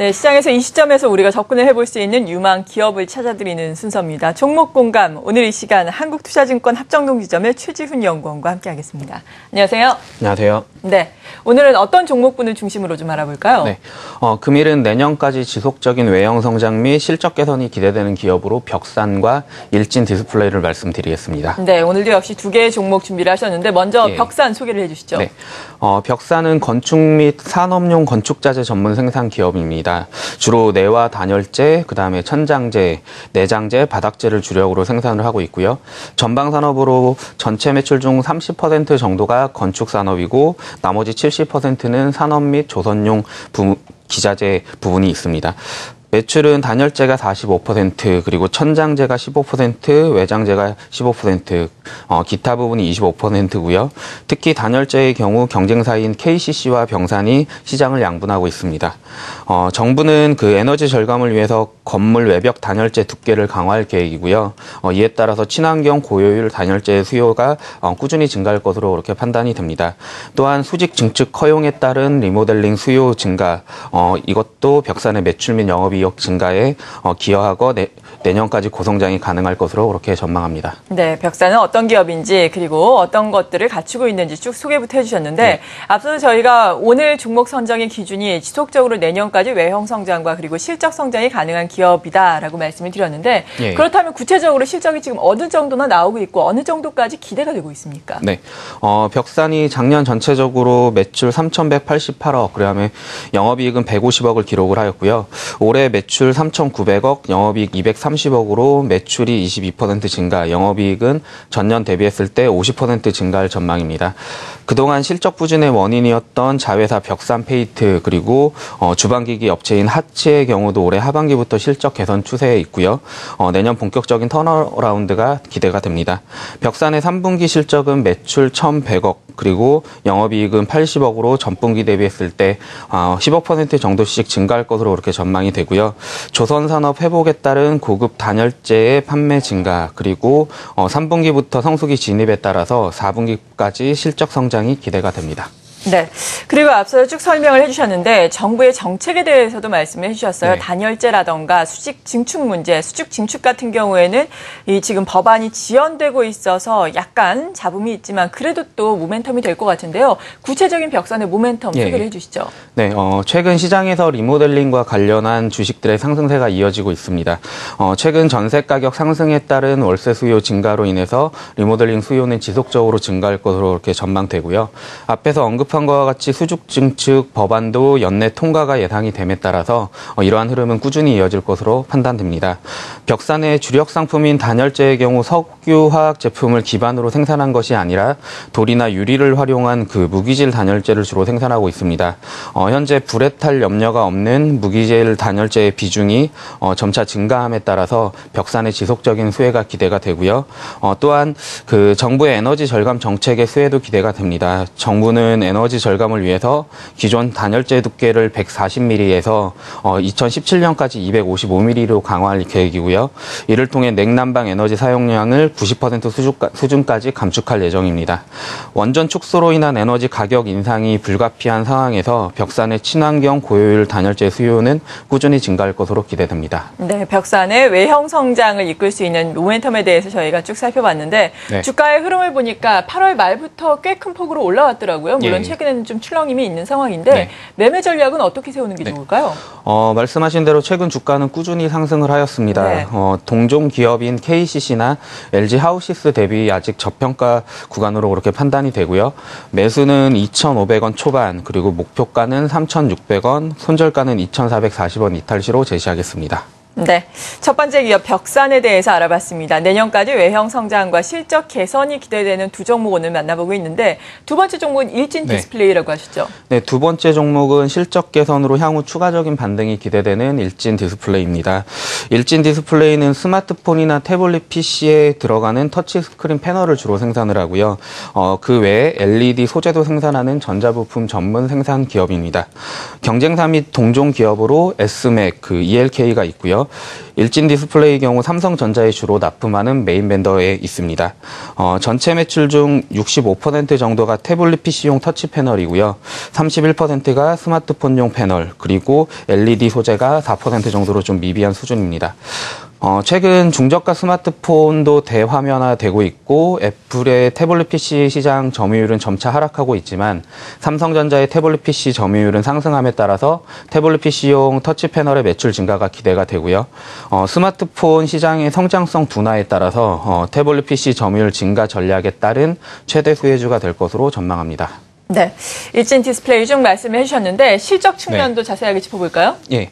네, 시장에서 이 시점에서 우리가 접근을 해볼 수 있는 유망 기업을 찾아드리는 순서입니다. 종목 공감 오늘 이 시간 한국투자증권 합정동지점의 최지훈 연구원과 함께하겠습니다. 안녕하세요. 안녕하세요. 네, 오늘은 어떤 종목군을 중심으로 좀 알아볼까요? 네, 어, 금일은 내년까지 지속적인 외형 성장 및 실적 개선이 기대되는 기업으로 벽산과 일진 디스플레이를 말씀드리겠습니다. 네, 오늘도 역시 두 개의 종목 준비를 하셨는데 먼저 예. 벽산 소개를 해주시죠. 네, 어, 벽산은 건축 및 산업용 건축자재 전문 생산 기업입니다. 주로 내와 단열재, 그 다음에 천장재, 내장재, 바닥재를 주력으로 생산을 하고 있고요. 전방 산업으로 전체 매출 중 30% 정도가 건축 산업이고 나머지 70%는 산업 및 조선용 부, 기자재 부분이 있습니다. 매출은 단열재가 45% 그리고 천장재가 15% 외장재가 15% 어, 기타 부분이 25%고요. 특히 단열재의 경우 경쟁사인 KCC와 병산이 시장을 양분하고 있습니다. 어, 정부는 그 에너지 절감을 위해서 건물 외벽 단열재 두께를 강화할 계획이고요. 어, 이에 따라서 친환경 고효율 단열재 수요가 어, 꾸준히 증가할 것으로 그렇게 판단이 됩니다. 또한 수직 증축 허용에 따른 리모델링 수요 증가 어, 이것도 벽산의 매출 및 영업이 이익 증가에 어, 기여하고 내, 내년까지 고성장이 가능할 것으로 그렇게 전망합니다. 네, 벽사는 어떤 기업인지 그리고 어떤 것들을 갖추고 있는지 쭉 소개부터 해주셨는데 네. 앞서 저희가 오늘 종목 선정의 기준이 지속적으로 내년까지 외형 성장과 그리고 실적 성장이 가능한 기업이다라고 말씀을 드렸는데 네. 그렇다면 구체적으로 실적이 지금 어느 정도나 나오고 있고 어느 정도까지 기대가 되고 있습니까? 네, 어, 벽산이 작년 전체적으로 매출 3,188억, 그다음에 영업이익은 150억을 기록을 하였고요. 올해 매출 3,900억, 영업이익 230억으로 매출이 22% 증가, 영업이익은 전년 대비했을 때 50% 증가할 전망입니다. 그동안 실적 부진의 원인이었던 자회사 벽산 페인트 그리고 어, 주방기기 업체인 하츠의 경우도 올해 하반기부터 실적 개선 추세에 있고요. 어, 내년 본격적인 turnaround가 기대가 됩니다. 벽산의 3분기 실적은 매출 1,100억 그리고 영업이익은 80억으로 전분기 대비했을 때15% 어, 정도씩 증가할 것으로 그렇게 전망이 되고요. 조선산업 회복에 따른 고급 단열재의 판매 증가 그리고 3분기부터 어, 성수기 진입에 따라서 4분기까지 실적 성장이 기대가 됩니다. 네. 그리고 앞서 쭉 설명을 해주셨는데 정부의 정책에 대해서도 말씀을 해주셨어요. 네. 단열재라던가 수직 증축 문제, 수직 증축 같은 경우에는 이 지금 법안이 지연되고 있어서 약간 잡음이 있지만 그래도 또 모멘텀이 될 것 같은데요. 구체적인 벽산의 모멘텀 예. 소개를 해주시죠. 네. 어, 최근 시장에서 리모델링과 관련한 주식들의 상승세가 이어지고 있습니다. 어, 최근 전세 가격 상승에 따른 월세 수요 증가로 인해서 리모델링 수요는 지속적으로 증가할 것으로 이렇게 전망되고요. 앞에서 언급 언급한 것과 같이 수직 증축 법안도 연내 통과가 예상이 됨에 따라서 어, 이러한 흐름은 꾸준히 이어질 것으로 판단됩니다. 벽산의 주력 상품인 단열재의 경우 석유화학 제품을 기반으로 생산한 것이 아니라 돌이나 유리를 활용한 그 무기질 단열재를 주로 생산하고 있습니다. 어, 현재 불에 탈 염려가 없는 무기질 단열재의 비중이 어, 점차 증가함에 따라서 벽산의 지속적인 수혜가 기대가 되고요. 어, 또한 그 정부의 에너지 절감 정책의 수혜도 기대가 됩니다. 정부는 에너지 에너지 절감을 위해서 기존 단열재 두께를 140mm에서 어, 2017년까지 255mm로 강화할 계획이고요. 이를 통해 냉난방 에너지 사용량을 90% 수준까지 감축할 예정입니다. 원전 축소로 인한 에너지 가격 인상이 불가피한 상황에서 벽산의 친환경 고효율 단열재 수요는 꾸준히 증가할 것으로 기대됩니다. 네, 벽산의 외형 성장을 이끌 수 있는 모멘텀에 대해서 저희가 쭉 살펴봤는데 네. 주가의 흐름을 보니까 8월 말부터 꽤 큰 폭으로 올라왔더라고요. 물론 예. 최근에는 좀 출렁임이 있는 상황인데 네. 매매 전략은 어떻게 세우는 게 네. 좋을까요? 어, 말씀하신 대로 최근 주가는 꾸준히 상승을 하였습니다. 네. 어, 동종 기업인 KCC나 LG 하우시스 대비 아직 저평가 구간으로 그렇게 판단이 되고요. 매수는 2,500원 초반 그리고 목표가는 3,600원, 손절가는 2,440원 이탈시로 제시하겠습니다. 네. 첫 번째 기업 벽산에 대해서 알아봤습니다. 내년까지 외형 성장과 실적 개선이 기대되는 두 종목 오늘 만나보고 있는데 두 번째 종목은 일진 네. 디스플레이라고 하셨죠? 네, 두 번째 종목은 실적 개선으로 향후 추가적인 반등이 기대되는 일진 디스플레이입니다. 일진 디스플레이는 스마트폰이나 태블릿 PC에 들어가는 터치 스크린 패널을 주로 생산을 하고요. 어, 그 외에 LED 소재도 생산하는 전자부품 전문 생산 기업입니다. 경쟁사 및 동종 기업으로 S맥, 그 ELK가 있고요. 일진 디스플레이 경우 삼성전자에 주로 납품하는 main vendor에 있습니다. 어, 전체 매출 중 65% 정도가 태블릿 PC용 터치 패널이고요. 31%가 스마트폰용 패널, 그리고 LED 소재가 4% 정도로 좀 미비한 수준입니다. 어, 최근 중저가 스마트폰도 대화면화되고 있고 애플의 태블릿 PC 시장 점유율은 점차 하락하고 있지만 삼성전자의 태블릿 PC 점유율은 상승함에 따라서 태블릿 PC용 터치 패널의 매출 증가가 기대가 되고요. 어, 스마트폰 시장의 성장성 둔화에 따라서 어, 태블릿 PC 점유율 증가 전략에 따른 최대 수혜주가 될 것으로 전망합니다. 네. 일진 디스플레이 중 말씀해 주셨는데 실적 측면도 자세하게 짚어볼까요? 예.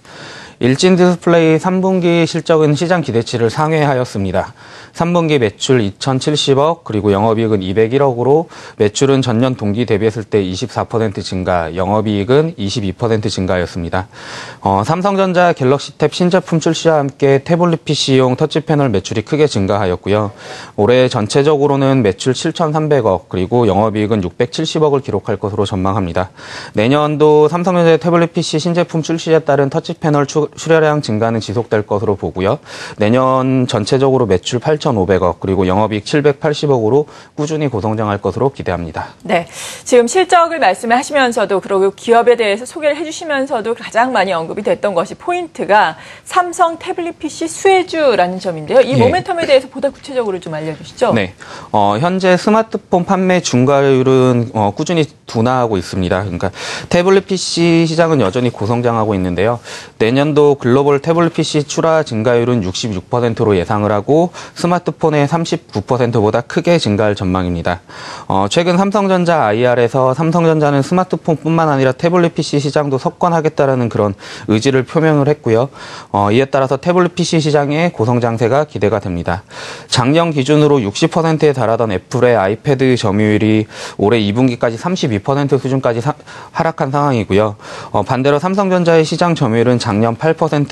일진 디스플레이 3분기 실적은 시장 기대치를 상회하였습니다. 3분기 매출 2,070억 그리고 영업이익은 201억으로 매출은 전년 동기 대비했을 때 24% 증가, 영업이익은 22% 증가였습니다. 어, 삼성전자 갤럭시 탭 신제품 출시와 함께 태블릿 PC용 터치 패널 매출이 크게 증가하였고요. 올해 전체적으로는 매출 7,300억 그리고 영업이익은 670억을 기록할 것으로 전망합니다. 내년도 삼성전자의 태블릿 PC 신제품 출시에 따른 터치 패널 출하량 증가는 지속될 것으로 보고요. 내년 전체적으로 매출 8,500억 그리고 영업이익 780억으로 꾸준히 고성장할 것으로 기대합니다. 네. 지금 실적을 말씀을 하시면서도 그리고 기업에 대해서 소개를 해주시면서도 가장 많이 언급이 됐던 것이 포인트가 삼성 태블릿 PC 수혜주라는 점인데요. 이 예. 모멘텀에 대해서 보다 구체적으로 좀 알려주시죠. 네. 어, 현재 스마트폰 판매 중과율은 어, 꾸준히 둔화하고 있습니다. 그러니까 태블릿 PC 시장은 여전히 고성장하고 있는데요. 내년도 글로벌 태블릿 PC 출하 증가율은 66%로 예상을 하고 스마트폰의 39%보다 크게 증가할 전망입니다. 어, 최근 삼성전자 IR에서 삼성전자는 스마트폰뿐만 아니라 태블릿 PC 시장도 석권하겠다라는 그런 의지를 표명을 했고요. 어, 이에 따라서 태블릿 PC 시장의 고성 장세가 기대가 됩니다. 작년 기준으로 60%에 달하던 애플의 아이패드 점유율이 올해 2분기까지 32% 수준까지 사- 하락한 상황이고요. 어, 반대로 삼성전자의 시장 점유율은 작년 8%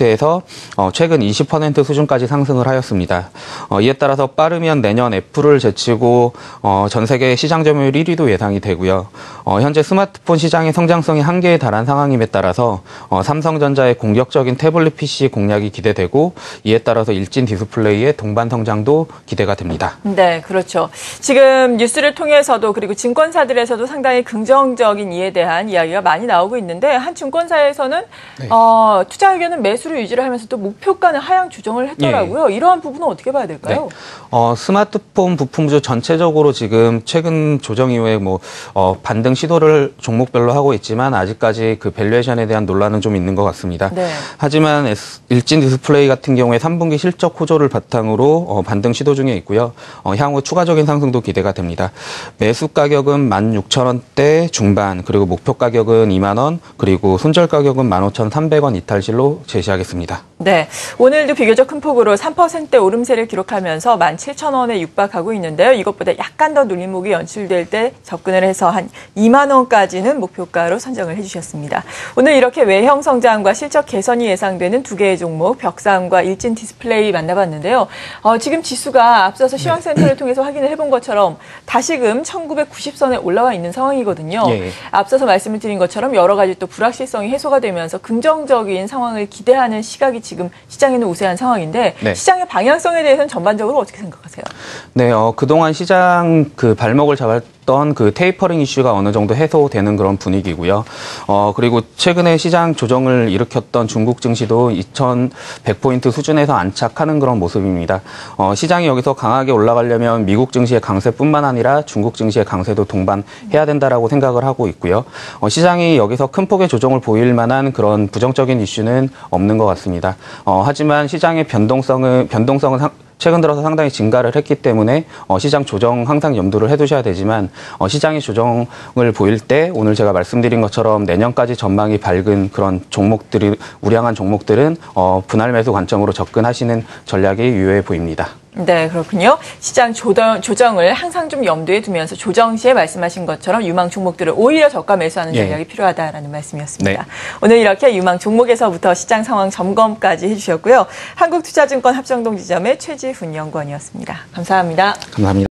에서 어, 최근 20% 수준까지 상승을 하였습니다. 어, 이에 따라서 빠르면 내년 애플을 제치고 어, 전 세계 시장 점유율 1위도 예상이 되고요. 어, 현재 스마트폰 시장의 성장성이 한계에 달한 상황임에 따라서 어, 삼성전자의 공격적인 태블릿 PC 공략이 기대되고 이에 따라서 일진 디스플레이의 동반 성장도 기대가 됩니다. 네, 그렇죠. 지금 뉴스를 통해서도 그리고 증권사들에서도 상당히 긍정적인 이에 대한 이야기가 많이 나오고 있는데 한 증권사에서는 네. 어, 투자 의견 은 매수를 유지를 하면서 또 목표가는 하향 조정을 했더라고요. 이러한 부분은 어떻게 봐야 될까요? 네. 어, 스마트폰 부품주 전체적으로 지금 최근 조정 이후에 뭐, 어, 반등 시도를 종목별로 하고 있지만 아직까지 그 valuation에 대한 논란은 좀 있는 것 같습니다. 네. 하지만 일진 디스플레이 같은 경우에 3분기 실적 호조를 바탕으로 어, 반등 시도 중에 있고요. 어, 향후 추가적인 상승도 기대가 됩니다. 매수 가격은 16,000원대 중반, 그리고 목표 가격은 2만 원, 그리고 손절 가격은 15,300원 이탈시로 제시하겠습니다. 네. 오늘도 비교적 큰 폭으로 3%대 오름세를 기록하면서 17,000원에 육박하고 있는데요. 이것보다 약간 더 눌림목이 연출될 때 접근을 해서 한 2만 원까지는 목표가로 선정을 해주셨습니다. 오늘 이렇게 외형 성장과 실적 개선이 예상되는 두 개의 종목, 벽산과 일진 디스플레이 만나봤는데요. 어, 지금 지수가 앞서서 시황센터를 통해서 확인을 해본 것처럼 다시금 1990선에 올라와 있는 상황이거든요. 예. 앞서서 말씀을 드린 것처럼 여러 가지 또 불확실성이 해소가 되면서 긍정적인 상황을 기대하는 시각이 지금 시장에는 우세한 상황인데 네. 시장의 방향성에 대해서는 전반적으로 어떻게 생각하세요? 네, 어, 그동안 시장 그 발목을 잡았 던 그 테이퍼링 이슈가 어느 정도 해소되는 그런 분위기고요. 어, 그리고 최근에 시장 조정을 일으켰던 중국 증시도 2100포인트 수준에서 안착하는 그런 모습입니다. 어, 시장이 여기서 강하게 올라가려면 미국 증시의 강세뿐만 아니라 중국 증시의 강세도 동반해야 된다라고 생각을 하고 있고요. 어, 시장이 여기서 큰 폭의 조정을 보일 만한 그런 부정적인 이슈는 없는 것 같습니다. 어, 하지만 시장의 변동성은 변동성은 상- 최근 들어서 상당히 증가를 했기 때문에 어, 시장 조정 항상 염두를 해두셔야 되지만 어, 시장이 조정을 보일 때 오늘 제가 말씀드린 것처럼 내년까지 전망이 밝은 그런 종목들이 우량한 종목들은 어, 분할 매수 관점으로 접근하시는 전략이 유효해 보입니다. 네, 그렇군요. 시장 조정, 조정을 항상 좀 염두에 두면서 조정 시에 말씀하신 것처럼 유망 종목들을 오히려 저가 매수하는 예. 전략이 필요하다라는 말씀이었습니다. 네. 오늘 이렇게 유망 종목에서부터 시장 상황 점검까지 해주셨고요. 한국투자증권 합정동 지점의 최지훈 연구원이었습니다. 감사합니다. 감사합니다.